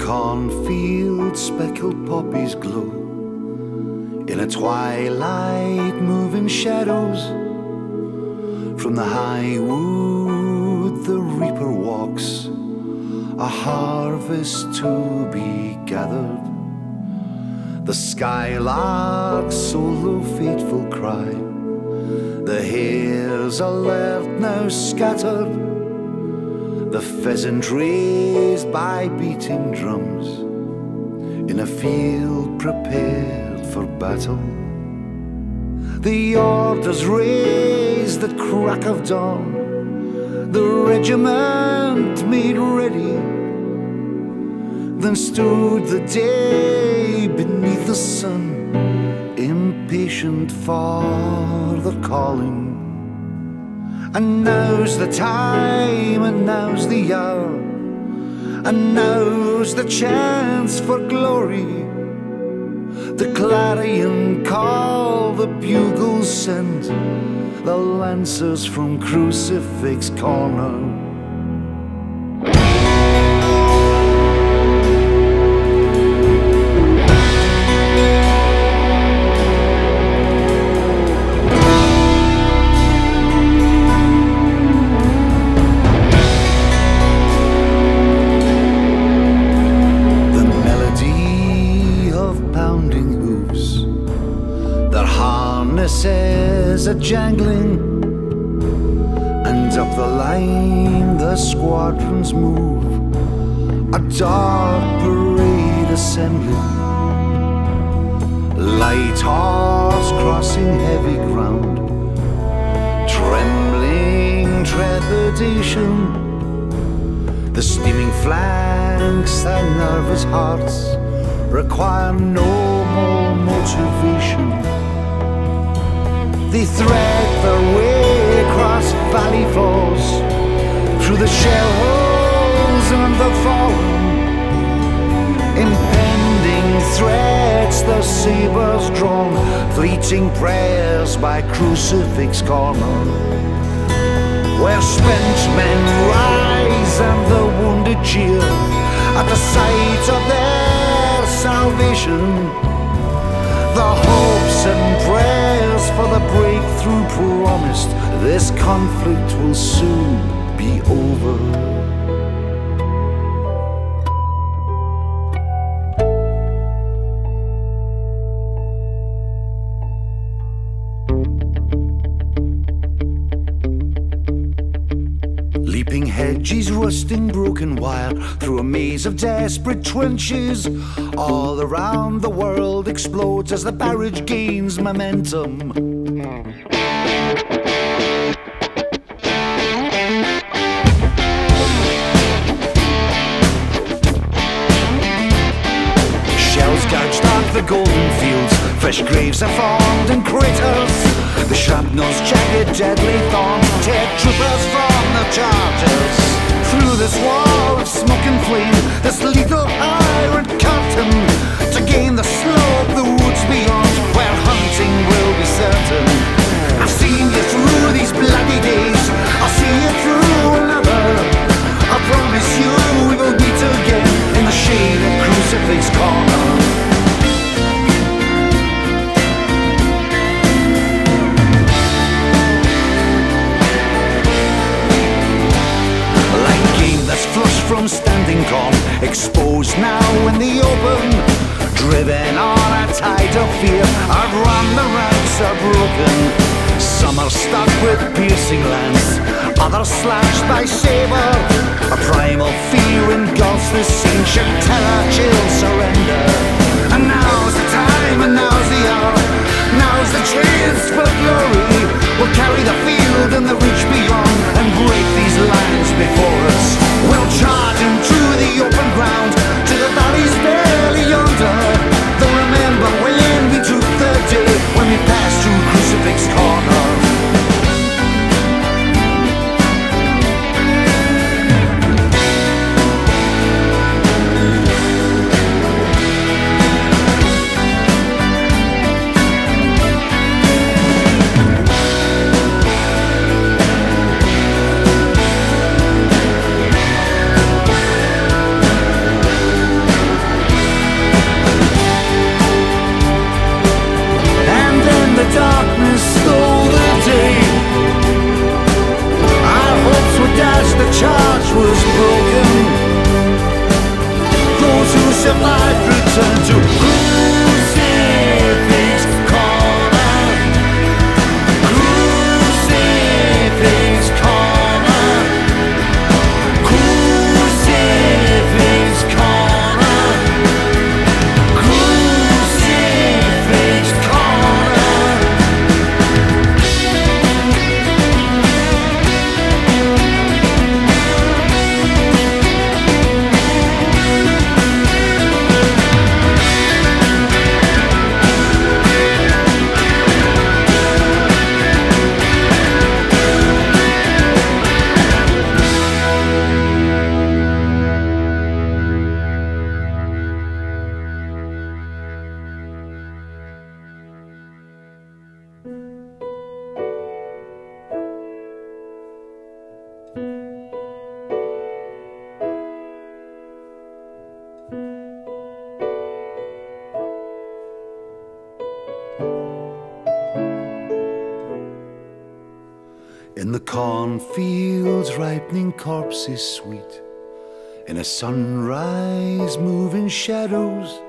cornfield speckled poppies glow. In a twilight moving shadows. From the high wood the reaper walks. A harvest to be gathered. The skylark's solo fateful cry. The hares alert now scattered the pheasant raised by beating drums in a field prepared for battle. The orders raised at crack of dawn, the regiment made ready. Then stood the day beneath the sun, impatient for the calling. And now's the time, and now's the hour, and now's the chance for glory. The clarion call, the bugles send, the lancers from Crucifix Corner. Harnesses are jangling, and up the line the squadrons move, a dark parade assembling. Light horse crossing heavy ground, trembling trepidation. The steaming flanks and nervous hearts require no They thread their way across valley falls, through the shell holes and the fallen. Impending threats, their sabers drawn, fleeting prayers by crucifix corner where spent men rise and the wounded cheer at the sight of their salvation. The hopes and prayers for the breakthrough promised, this conflict will soon be over. Hedges, rusting broken wire through a maze of desperate trenches. All around the world explodes as the barrage gains momentum. Shells gouged out the golden fields, fresh graves are formed and craters. The shrapnel's jagged, deadly thorns tear troopers from the chargers. Exposed now in the open. Driven on a tide of fear, I've run the ranks are broken. Some are stuck with piercing lance, others slashed by saber. A primal fear engulfs this should terror, chill, surrender. And now's the time, and now's the hour. Now's the chance for glory. Cornfields, ripening corpses sweet. In a sunrise, moving shadows.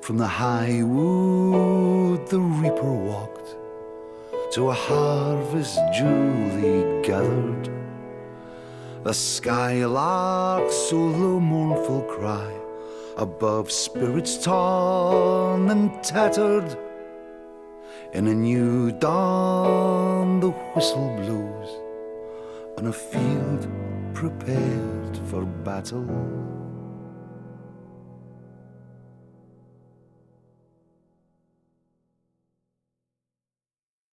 From the high wood, the reaper walked to a harvest duly gathered. The skylark's solo mournful cry above spirits torn and tattered. In a new dawn, the whistle blows on a field prepared for battle.